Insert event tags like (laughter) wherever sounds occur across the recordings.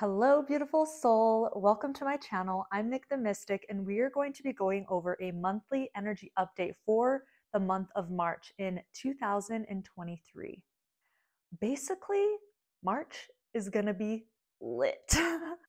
Hello, beautiful soul. Welcome to my channel. I'm Nik the Mystic, and we are going to be going over a monthly energy update for the month of March in 2023. Basically, March is going to be lit.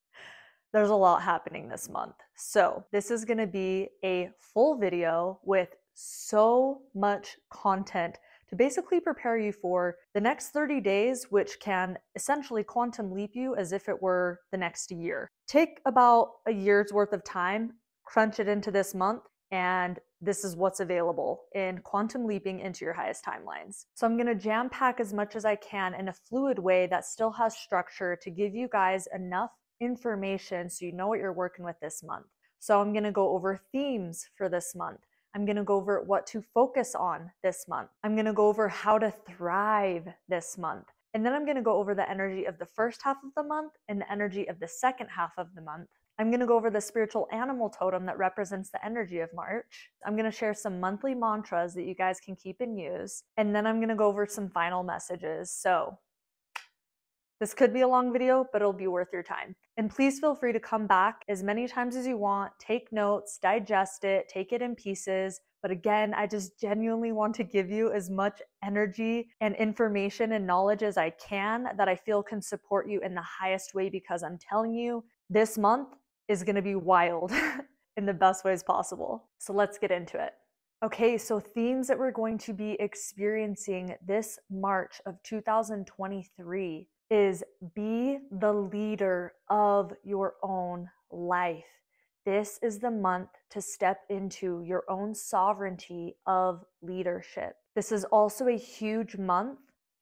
(laughs) There's a lot happening this month. So, this is going to be a full video with so much content to basically prepare you for the next 30 days, which can essentially quantum leap you as if it were the next year. Take about a year's worth of time, crunch it into this month, and this is what's available in quantum leaping into your highest timelines. So I'm going to jam pack as much as I can in a fluid way that still has structure to give you guys enough information so you know what you're working with this month. So I'm going to go over themes for this month. I'm going to go over what to focus on this month. I'm going to go over how to thrive this month. And then I'm going to go over the energy of the first half of the month and the energy of the second half of the month. I'm going to go over the spiritual animal totem that represents the energy of March. I'm going to share some monthly mantras that you guys can keep and use. And then I'm going to go over some final messages. So this could be a long video, but it'll be worth your time. And please feel free to come back as many times as you want, take notes, digest it, take it in pieces. But again, I just genuinely want to give you as much energy and information and knowledge as I can that I feel can support you in the highest way because I'm telling you, this month is going to be wild (laughs) in the best ways possible. So let's get into it. Okay, so themes that we're going to be experiencing this March of 2023 is be the leader of your own life. This is the month to step into your own sovereignty of leadership. This is also a huge month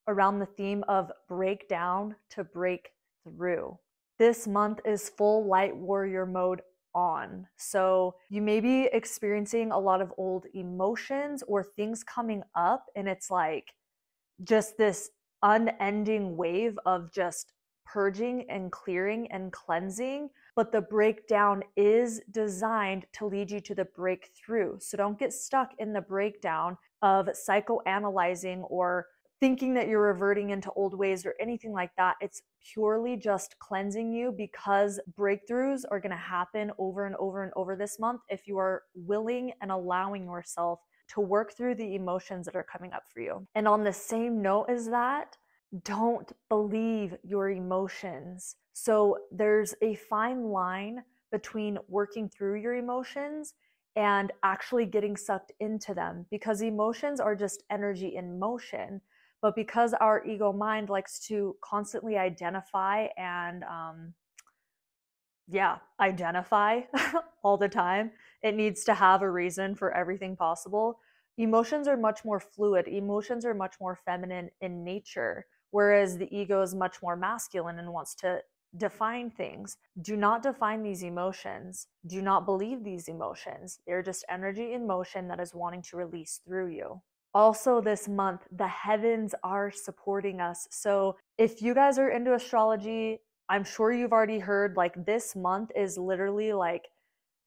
around the theme of breakdown to break through. This month is full light warrior mode on. So you may be experiencing a lot of old emotions or things coming up, and it's like just this unending wave of just purging and clearing and cleansing, but the breakdown is designed to lead you to the breakthrough. So don't get stuck in the breakdown of psychoanalyzing or thinking that you're reverting into old ways or anything like that. It's purely just cleansing you because breakthroughs are going to happen over and over and over this month if you are willing and allowing yourself to work through the emotions that are coming up for you. And on the same note as that, don't believe your emotions. So there's a fine line between working through your emotions and actually getting sucked into them because emotions are just energy in motion. But because our ego mind likes to constantly identify and um, yeah, identify (laughs) all the time. It needs to have a reason for everything possible. Emotions are much more fluid. Emotions are much more feminine in nature, whereas the ego is much more masculine and wants to define things. Do not define these emotions. Do not believe these emotions. They're just energy in motion that is wanting to release through you. Also, this month, the heavens are supporting us. So, if you guys are into astrology, I'm sure you've already heard like this month is literally like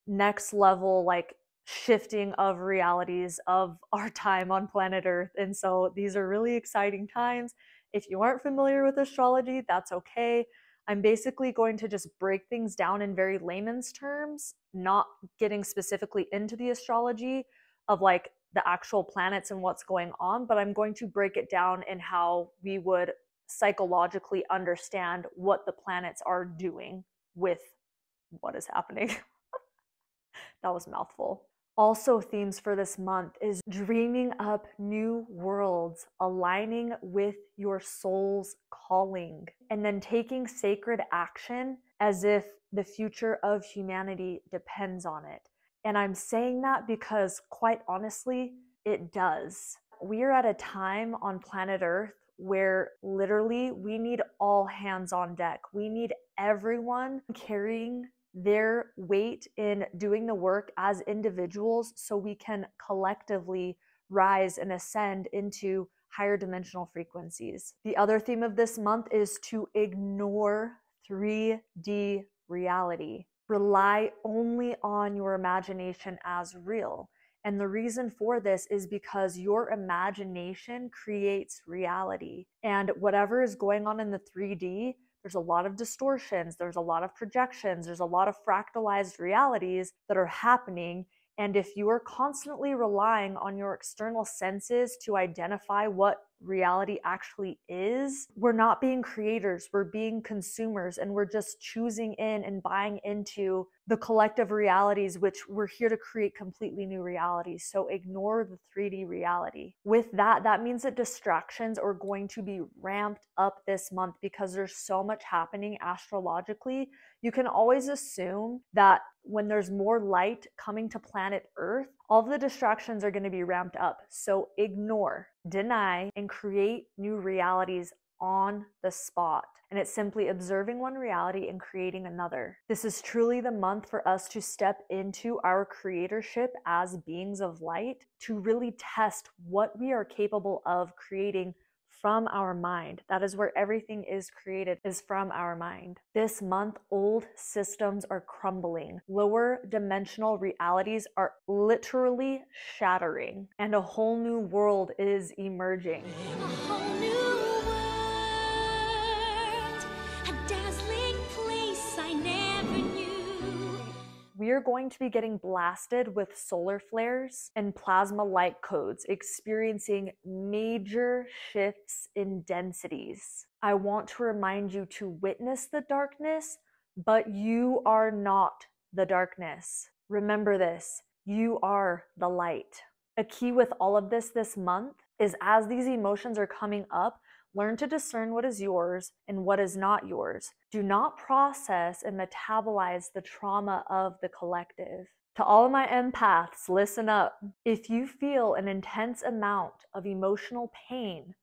next level, like shifting of realities of (laughs) our time on planet Earth. And so these are really exciting times. If you aren't familiar with astrology, that's okay. I'm basically going to just break things down in very layman's terms, not getting specifically into the astrology of like the actual planets and what's going on, but I'm going to break it down in how we would psychologically understand what the planets are doing with what is happening. (laughs) that was mouthful. Also, themes for this month is dreaming up new worlds, aligning with your soul's calling, and then taking sacred action as if the future of humanity depends on it. And I'm saying that because, quite honestly, it does. We are at a time on planet Earth where literally we need all hands on deck. We need everyone carrying their weight in doing the work as individuals so we can collectively rise and ascend into higher dimensional frequencies. The other theme of this month is to ignore 3D reality. Rely only on your imagination as real. And the reason for this is because your imagination creates reality. And whatever is going on in the 3D there's a lot of distortions, there's a lot of projections, there's a lot of fractalized realities that are happening and if you are constantly relying on your external senses to identify what reality actually is, we're not being creators, we're being consumers, and we're just choosing in and buying into the collective realities, which we're here to create completely new realities. So ignore the 3D reality. With that, that means that distractions are going to be ramped up this month because there's so much happening astrologically. You can always assume that when there's more light coming to planet Earth, all the distractions are going to be ramped up. So ignore, deny, and create new realities on the spot. And it's simply observing one reality and creating another. This is truly the month for us to step into our creatorship as beings of light to really test what we are capable of creating from our mind. That is where everything is created, is from our mind. This month, old systems are crumbling. Lower dimensional realities are literally shattering, and a whole new world is emerging. (laughs) we are going to be getting blasted with solar flares and plasma light codes, experiencing major shifts in densities. I want to remind you to witness the darkness, but you are not the darkness. Remember this you are the light. A key with all of this this month is as these emotions are coming up, Learn to discern what is yours and what is not yours. Do not process and metabolize the trauma of the collective. To all of my empaths, listen up. If you feel an intense amount of emotional pain,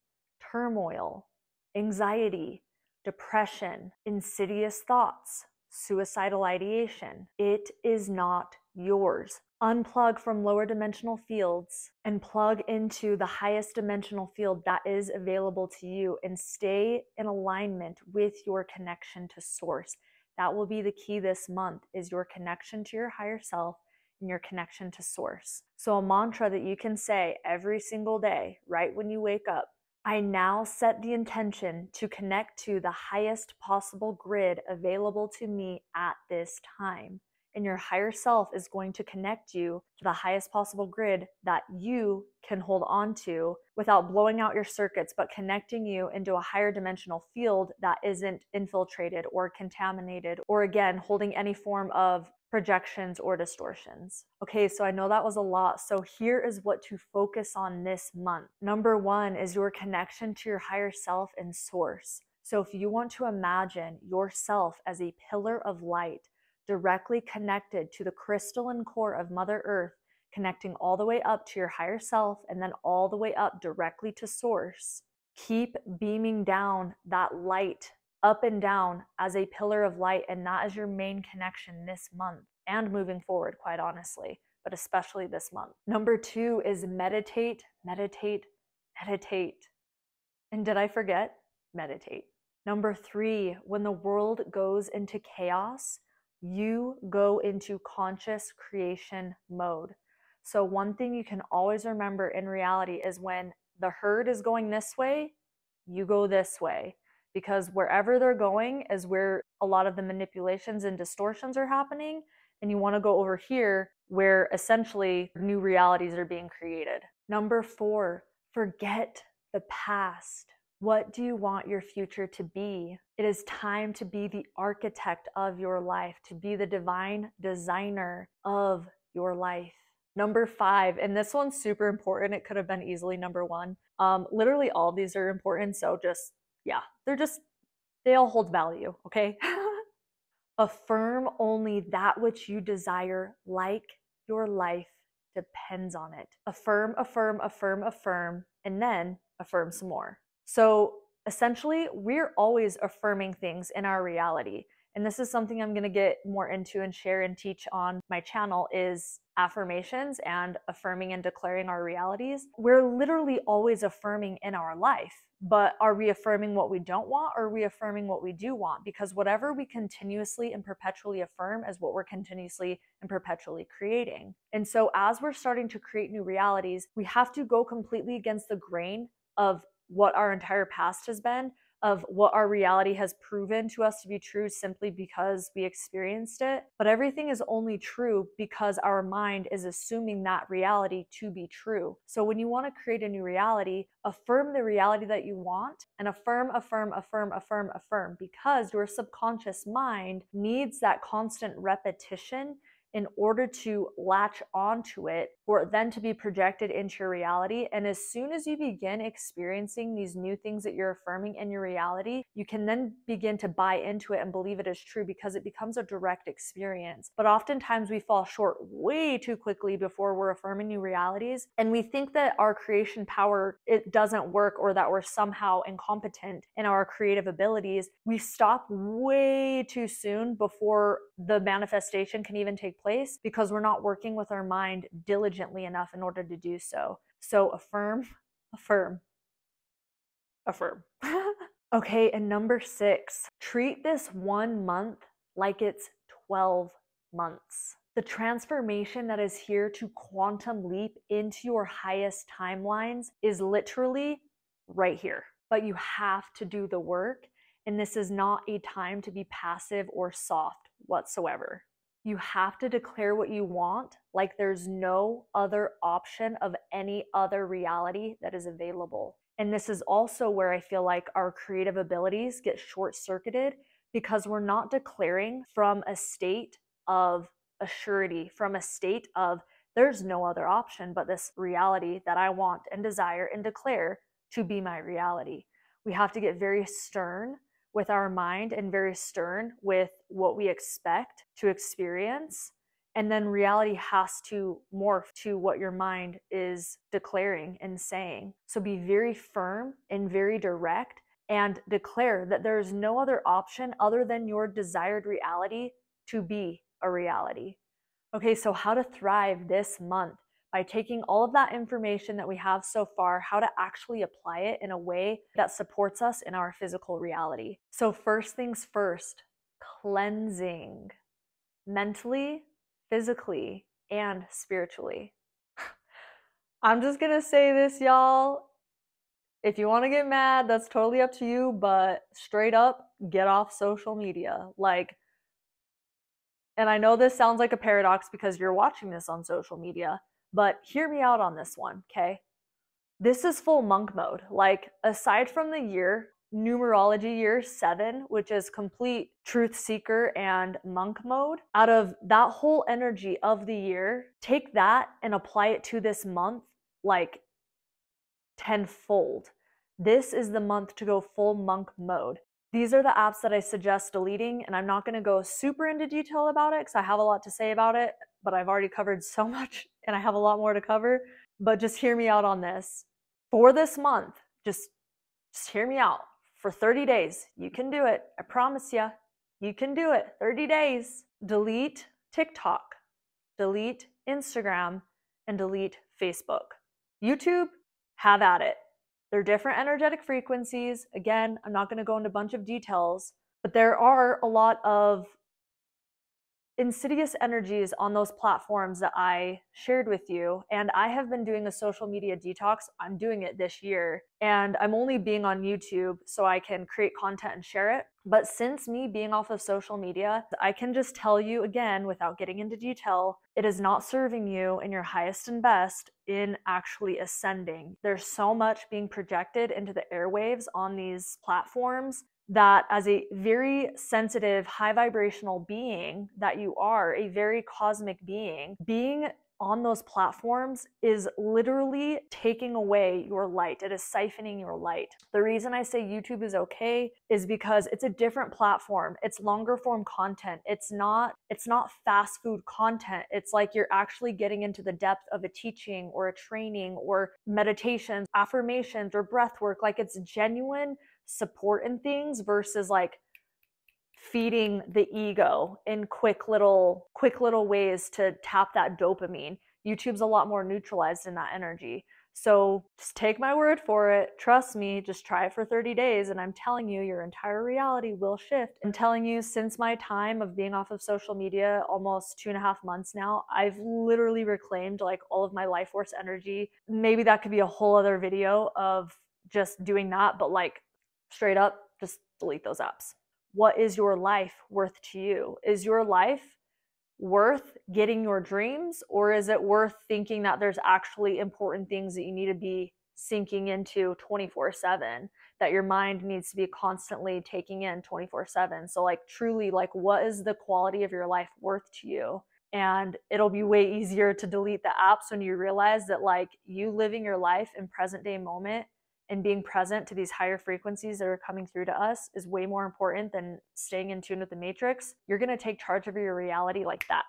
turmoil, anxiety, depression, insidious thoughts, suicidal ideation, it is not yours. Unplug from lower dimensional fields and plug into the highest dimensional field that is available to you and stay in alignment with your connection to source. That will be the key this month is your connection to your higher self and your connection to source. So a mantra that you can say every single day right when you wake up I now set the intention to connect to the highest possible grid available to me at this time and your higher self is going to connect you to the highest possible grid that you can hold on to without blowing out your circuits, but connecting you into a higher dimensional field that isn't infiltrated or contaminated, or again, holding any form of projections or distortions. Okay, so I know that was a lot. So here is what to focus on this month. Number one is your connection to your higher self and source. So if you want to imagine yourself as a pillar of light, directly connected to the crystalline core of Mother Earth, connecting all the way up to your higher self and then all the way up directly to source. Keep beaming down that light up and down as a pillar of light, and that is your main connection this month and moving forward, quite honestly, but especially this month. Number two is meditate, meditate, meditate. And did I forget? Meditate. Number three, when the world goes into chaos, you go into conscious creation mode. So, one thing you can always remember in reality is when the herd is going this way, you go this way. Because wherever they're going is where a lot of the manipulations and distortions are happening. And you want to go over here where essentially new realities are being created. Number four, forget the past. What do you want your future to be? It is time to be the architect of your life, to be the divine designer of your life. Number five, and this one's super important. It could have been easily number one. Um, literally, all these are important. So just, yeah, they're just, they all hold value, okay? (laughs) Affirm only that which you desire, like your life depends on it. Affirm, affirm, affirm, affirm, and then affirm some more. So essentially, we're always affirming things in our reality. And this is something I'm going to get more into and share and teach on my channel is affirmations and affirming and declaring our realities. We're literally always affirming in our life. But are we affirming what we don't want or are we affirming what we do want? Because whatever we continuously and perpetually affirm is what we're continuously and perpetually creating. And so, as we're starting to create new realities, we have to go completely against the grain of what our entire past has been of what our reality has proven to us to be true simply because we experienced it. But everything is only true because our mind is assuming that reality to be true. So when you want to create a new reality, affirm the reality that you want and affirm, affirm, affirm, affirm, affirm because your subconscious mind needs that constant repetition in order to latch onto it for it then to be projected into your reality. And as soon as you begin experiencing these new things that you're affirming in your reality, you can then begin to buy into it and believe it is true because it becomes a direct experience. But oftentimes we fall short way too quickly before we're affirming new realities. And we think that our creation power it doesn't work or that we're somehow incompetent in our creative abilities. We stop way too soon before the manifestation can even take place because we're not working with our mind diligently enough in order to do so. So affirm, affirm, affirm. (laughs) okay, and number six, treat this one month like it's 12 months. The transformation that is here to quantum leap into your highest timelines is literally right here. But you have to do the work, and this is not a time to be passive or soft whatsoever. You have to declare what you want like there's no other option of any other reality that is available. And this is also where I feel like our creative abilities get short circuited because we're not declaring from a state of assurity, from a state of there's no other option but this reality that I want and desire and declare to be my reality. We have to get very stern with our mind and very stern with what we expect to experience. And then reality has to morph to what your mind is declaring and saying. So be very firm and very direct and declare that there is no other option other than your desired reality to be a reality. Okay, so how to thrive this month by taking all of that information that we have so far, how to actually apply it in a way that supports us in our physical reality. So, first things first, cleansing mentally, physically, and spiritually. (sighs) I'm just gonna say this, y'all. If you wanna get mad, that's totally up to you, but straight up, get off social media. Like, and I know this sounds like a paradox because you're watching this on social media, but hear me out on this one, okay? This is full monk mode. Like, aside from the year, numerology year seven, which is complete truth seeker and monk mode, out of that whole energy of the year, take that and apply it to this month like tenfold. This is the month to go full monk mode. These are the apps that I suggest deleting, and I'm not going to go super into detail about it because I have a lot to say about it, but I've already covered so (laughs) much and I have a lot more to cover. But just hear me out on this. For this month, just, just hear me out. For 30 days, you can do it. I promise you, you can do it. 30 days. Delete TikTok, delete Instagram, and delete Facebook. YouTube, have at it. They're different energetic frequencies. Again, I'm not going to go into a bunch of details, but there are a lot of insidious energies on those platforms that I shared with you. And I have been doing a social media detox. I'm doing it this year. And I'm only being on YouTube so I can create content and share it. But since me being off of social media, I can just tell you again, without getting into detail, it is not serving you in your highest and best in actually ascending. There's so much being projected into the airwaves on these platforms that as a very sensitive, high vibrational being that you are, a very cosmic being, being on those platforms is literally taking away your light. It is siphoning your light. The reason I say YouTube is okay is because it's a different platform. It's longer form content. It's not it's not fast food content. It's like you're actually getting into the depth of a teaching or a training or meditations, affirmations or breath work. Like it's genuine support in things versus like feeding the ego in quick little quick little ways to tap that dopamine. Youtube's a lot more neutralized in that energy. So just take my word for it. Trust me just try it for 30 days and i'm telling you your entire reality will shift. I'm telling you since my time of being off of social media almost two and a half months now i've literally reclaimed like all of my life force energy. Maybe that could be a whole other video of just doing that but like straight up just delete those apps. What is your life worth to you? Is your life worth getting your dreams or is it worth thinking that there's actually important things that you need to be sinking into 24 7 that your mind needs to be constantly taking in 24 7 so like truly like what is the quality of your life worth to you and it'll be way easier to delete the apps when you realize that like you living your life in present day moment and being present to these higher frequencies that are coming through to us is way more important than staying in tune with the matrix you're going to take charge of your reality like that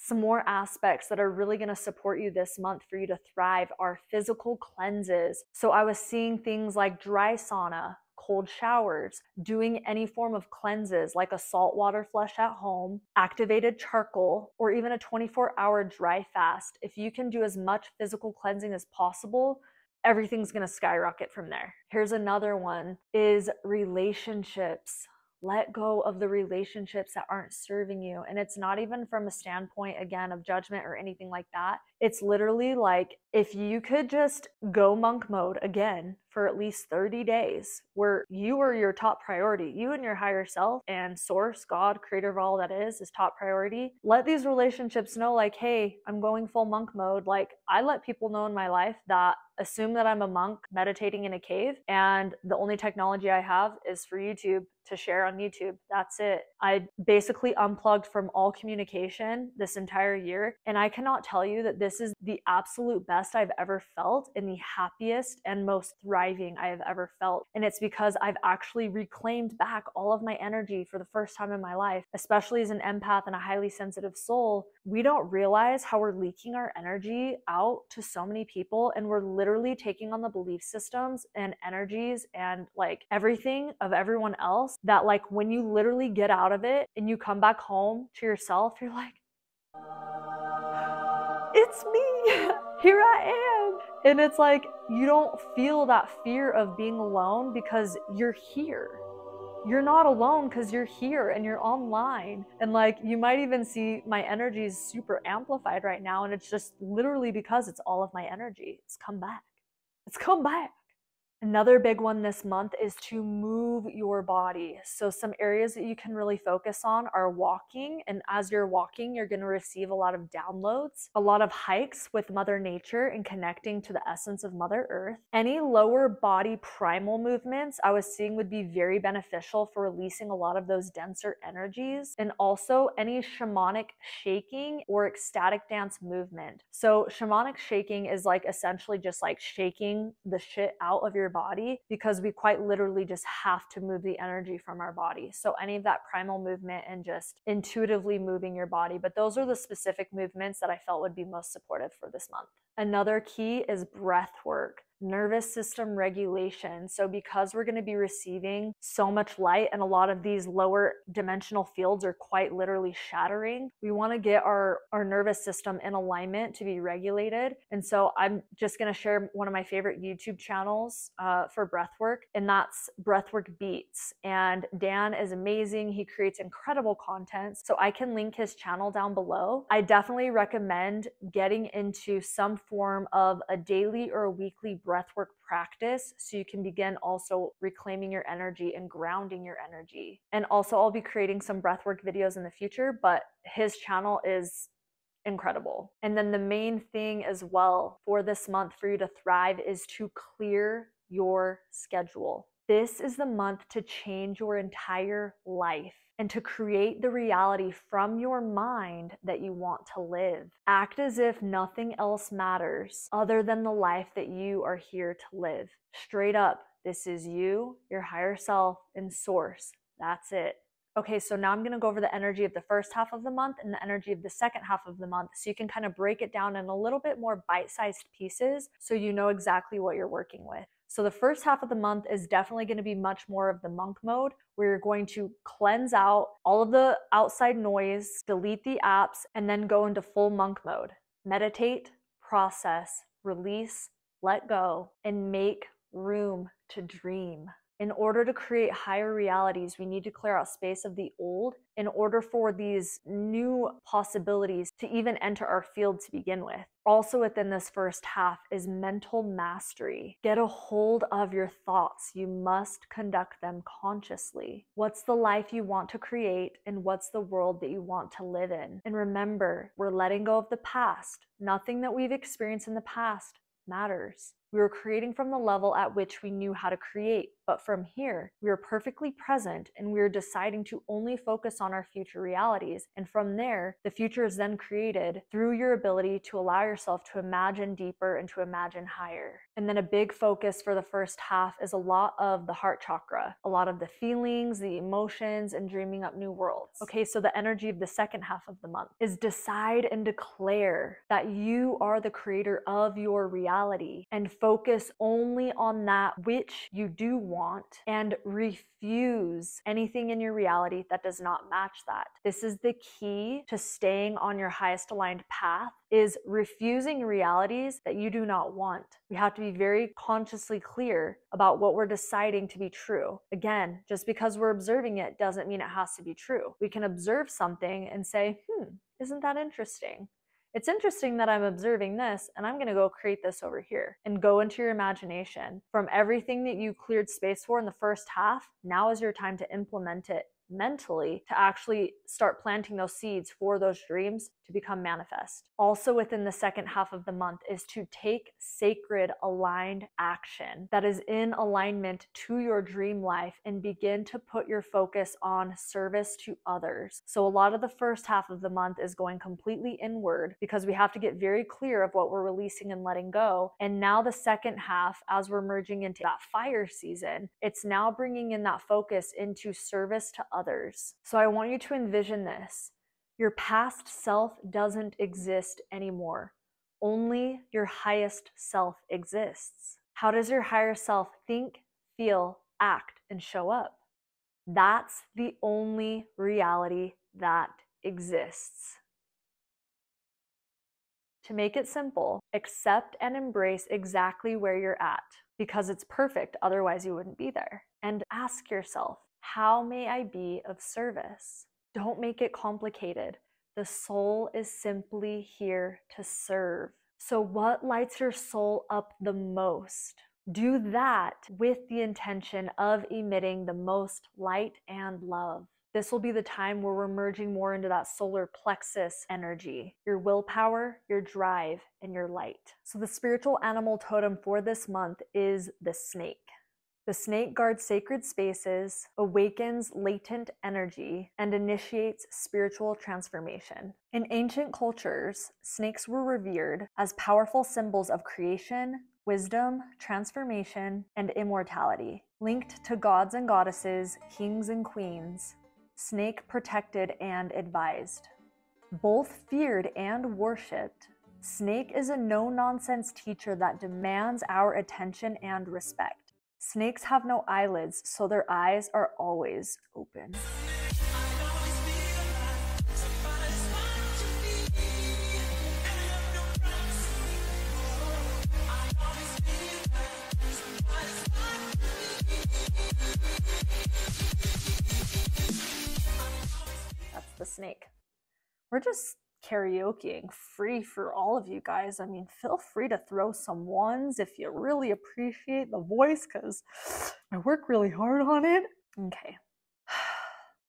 some more aspects that are really going to support you this month for you to thrive are physical cleanses. So I was seeing things like dry sauna, cold showers, doing any form of cleanses like a saltwater flush at home, activated charcoal, or even a 24 hour dry fast. If you can do as much physical cleansing as possible, everything's going to skyrocket from there. Here's another one is relationships let go of the relationships that aren't serving you. And it's not even from a standpoint, again, of judgment or anything like that. It's literally like if you could just go monk mode again for at least 30 days, where you are your top priority, you and your higher self and source, God, creator of all that is, is top priority. Let these relationships know, like, hey, I'm going full monk mode. Like, I let people know in my life that assume that I'm a monk meditating in a cave, and the only technology I have is for YouTube to share on YouTube. That's it. I basically unplugged from all communication this entire year, and I cannot tell you that this is the absolute best I've ever felt and the happiest and most thriving I have ever felt. And it's because I've actually reclaimed back all of my energy for the first time in my life, especially as an empath and a highly sensitive soul. We don't realize how we're leaking our energy out to so many people, and we're literally taking on the belief systems and energies and like everything of everyone else that like when you literally get out of it and you come back home to yourself (laughs) you're like it's me (laughs) here i am and it's like you don't feel that fear of being alone because you're here you're not alone because you're here and you're online. And like you might even see my energy is super amplified right now. And it's just literally because it's all of my energy. It's come back. It's come back. Another big one this month is to move your body. So, some areas that you can really focus on are walking. And as you're walking, you're going to receive a lot of downloads, a lot of hikes with Mother Nature and connecting to the essence of Mother Earth. Any lower body primal movements I was seeing would be very beneficial for releasing a lot of those denser energies. And also any shamanic shaking or ecstatic dance movement. So, shamanic shaking is like essentially just like shaking the shit out of your your body because we quite literally just have to move the energy from our body. So, any of that primal movement and just intuitively moving your body. But those are the specific movements that I felt would be most supportive for this month. Another key is breath work nervous system regulation. So, because we're going to be receiving so much light and a lot of these lower dimensional fields are quite literally shattering, we want to get our, our nervous system in alignment to be regulated. And so, I'm just going to share one of my favorite YouTube channels uh, for breath work, and that's Breathwork Beats. And Dan is amazing. He creates incredible content. So, I can link his channel down below. I definitely recommend getting into some form of a daily or a weekly breathwork practice so you can begin also reclaiming your energy and grounding your energy. And also, I'll be creating some breathwork videos in the future, but his channel is incredible. And then the main thing as well for this month for you to thrive is to clear your schedule. This is the month to change your entire life and to create the reality from your mind that you want to live. Act as if nothing else matters other than the life that you are here to live. Straight up, this is you, your higher self, and source. That's it. Okay, so now I'm gonna go over the energy of the first half of the month and the energy of the second half of the month so you can kind of break it down in a little bit more bite sized pieces so you know exactly what you're working with. So the first half of the month is definitely going to be much more of the monk mode where you're going to cleanse out all of the outside noise, delete the apps, and then go into full monk mode. Meditate, process, release, let go, and make room to dream. In order to create higher realities, we need to clear out space of the old in order for these new possibilities to even enter our field to begin with. Also, within this first half is mental mastery. Get a hold of your thoughts. You must conduct them consciously. What's the life you want to create, and what's the world that you want to live in? And remember, we're letting go of the past. Nothing that we've experienced in the past matters. We were creating from the level at which we knew how to create, but from here, we are perfectly present and we are deciding to only focus on our future realities. And from there, the future is then created through your ability to allow yourself to imagine deeper and to imagine higher. And then a big focus for the first half is a lot of the heart chakra, a lot of the feelings, the emotions, and dreaming up new worlds. Okay, so the energy of the second half of the month is decide and declare that you are the creator of your reality and focus only on that which you do want and refuse anything in your reality that does not match that. This is the key to staying on your highest aligned path is refusing realities that you do not want. We have to be very consciously clear about what we're deciding to be true. Again, just because we're observing it doesn't mean it has to be true. We can observe something and say, hmm, isn't that interesting? It's interesting that I'm observing this and I'm going to go create this over here and go into your imagination. From everything that you cleared space for in the first half, now is your time to implement it mentally to actually start planting those seeds for those dreams to become manifest. Also, within the second half of the month, is to take sacred aligned action that is in alignment to your dream life and begin to put your focus on service to others. So, a lot of the first half of the month is going completely inward because we have to get very clear of what we're releasing and letting go. And now, the second half, as we're merging into that fire season, it's now bringing in that focus into service to others. So, I want you to envision this your past self doesn't exist anymore. Only your highest self exists. How does your higher self think, feel, act, and show up? That's the only reality that exists. To make it simple, accept and embrace exactly where you're at because it's perfect, otherwise, you wouldn't be there. And ask yourself, how may I be of service? Don't make it complicated. The soul is simply here to serve. So, what lights your soul up the most? Do that with the intention of emitting the most light and love. This will be the time where we're merging more into that solar plexus energy, your willpower, your drive, and your light. So, the spiritual animal totem for this month is the snake. The snake guards sacred spaces, awakens latent energy, and initiates spiritual transformation. In ancient cultures, snakes were revered as powerful symbols of creation, wisdom, transformation, and immortality. Linked to gods and goddesses, kings and queens, snake protected and advised. Both feared and worshipped, Snake is a no nonsense teacher that demands our attention and respect. Snakes have no eyelids, so their eyes are always open. That's the snake. We're just karaokeing free for all of you guys. I mean, feel free to throw some ones if you really appreciate the voice because I work really hard on it. Okay. (sighs)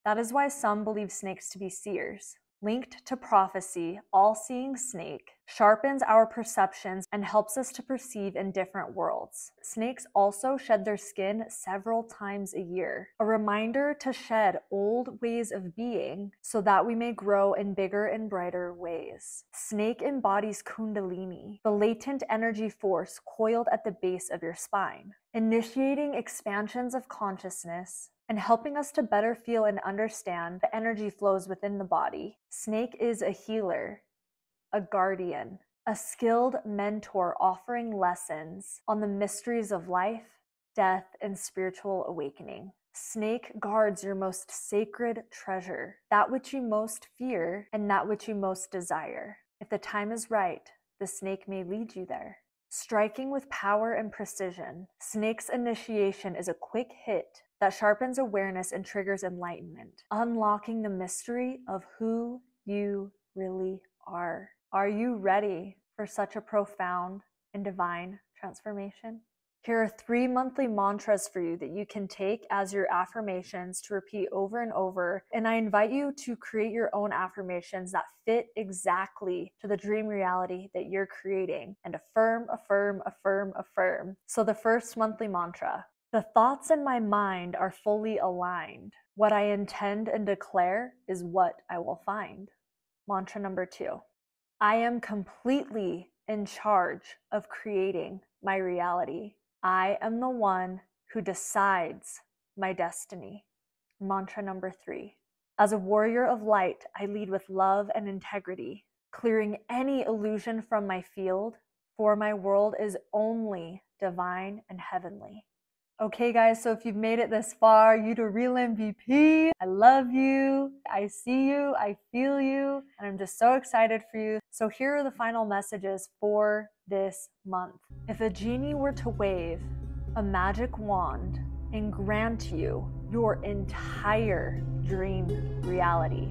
That is why some believe snakes to be seers linked to prophecy, all seeing snake, sharpens our perceptions and helps us to perceive in different worlds. Snakes also shed their skin several times a year, a reminder to shed old ways of being so that we may grow in bigger and brighter ways. Snake embodies Kundalini, the latent energy force coiled at the base of your spine, initiating expansions of consciousness and helping us to better feel and understand the energy flows within the body. Snake is a healer, a guardian, a skilled mentor offering lessons on the mysteries of life, death, and spiritual awakening. Snake guards your most sacred treasure, that which you most fear and that which you most desire. If the time is right, the snake may lead you there. Striking with power and precision, Snake's initiation is a quick hit that sharpens awareness and triggers enlightenment, unlocking the mystery of who you really are. Are you ready for such a profound and divine transformation? Here are three monthly mantras for you that you can take as your affirmations to repeat over and over. And I invite you to create your own affirmations that fit exactly to the dream reality that you're creating and affirm, affirm, affirm, affirm. So, the first monthly mantra the thoughts in my mind are fully aligned. What I intend and declare is what I will find. Mantra number two I am completely in charge of creating my reality. I am the one who decides my destiny. Mantra number three. As a warrior of light, I lead with love and integrity, clearing any illusion from my field, for my world is only divine and heavenly. Okay, guys, so if you've made it this far, you the real MVP. I love you. I see you. I feel you. And I'm just so excited for you. So, here are the final messages for this month. If a genie were to wave a magic wand and grant you your entire dream reality,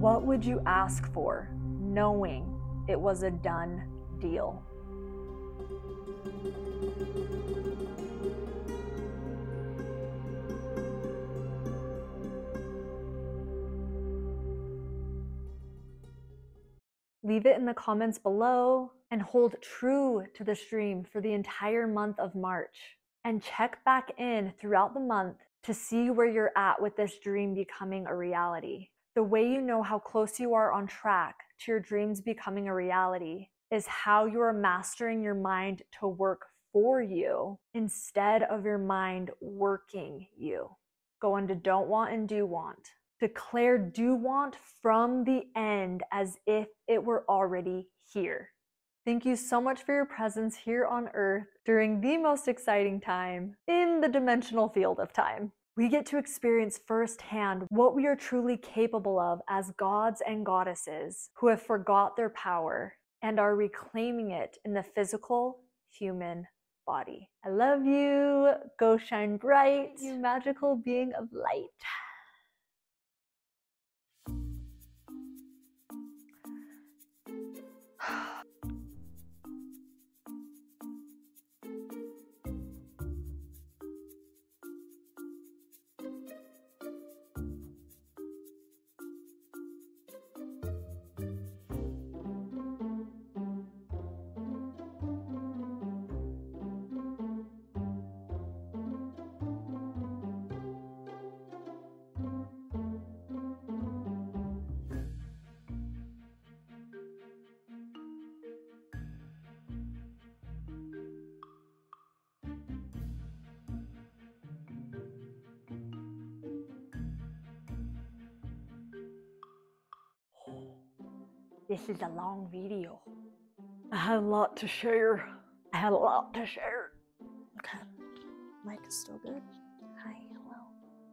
what would you ask for knowing it was a done deal? Leave it in the comments below and hold true to the stream for the entire month of March. And check back in throughout the month to see where you're at with this dream becoming a reality. The way you know how close you are on track to your dreams becoming a reality is how you are mastering your mind to work for you instead of your mind working you. Go into don't want and do want. Declare do want from the end as if it were already here. Thank you so much for your presence here on Earth during the most exciting time in the dimensional field of time. We get to experience firsthand what we are truly capable of as gods and goddesses who have forgot their power and are reclaiming it in the physical human body. I love you. Go shine bright, you magical being of light. This is a long video. I had a lot to share. I had a lot to share. Okay. Mike is still good. Hi, hello.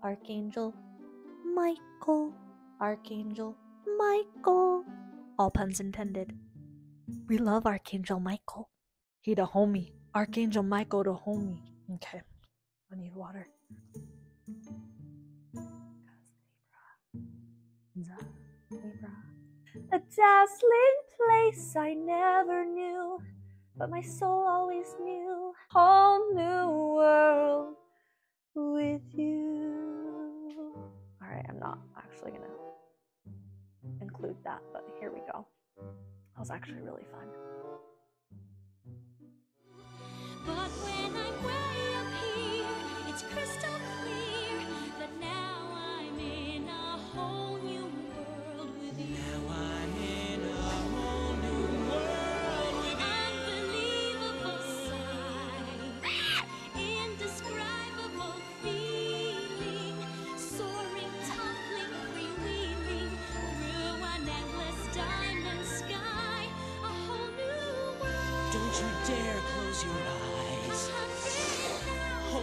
Archangel Michael. Archangel Michael. All puns intended. We love Archangel Michael. He the homie. Archangel Michael the homie. Okay. I need water. Libra a dazzling place I never knew, but my soul always knew. Whole new world with you. All right, I'm not actually gonna include that, but here we go. That was actually really fun.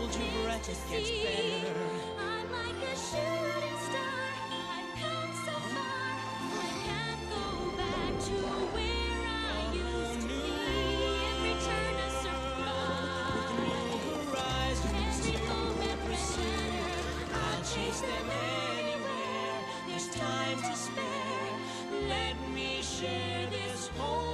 hold your breath, it gets better. I'm like a shooting star. I've come so far. I can't go back to where I used to be. Every turn I survive. Horizon, every moment better. I'll chase them anywhere. There's time to spare. Let me share this whole.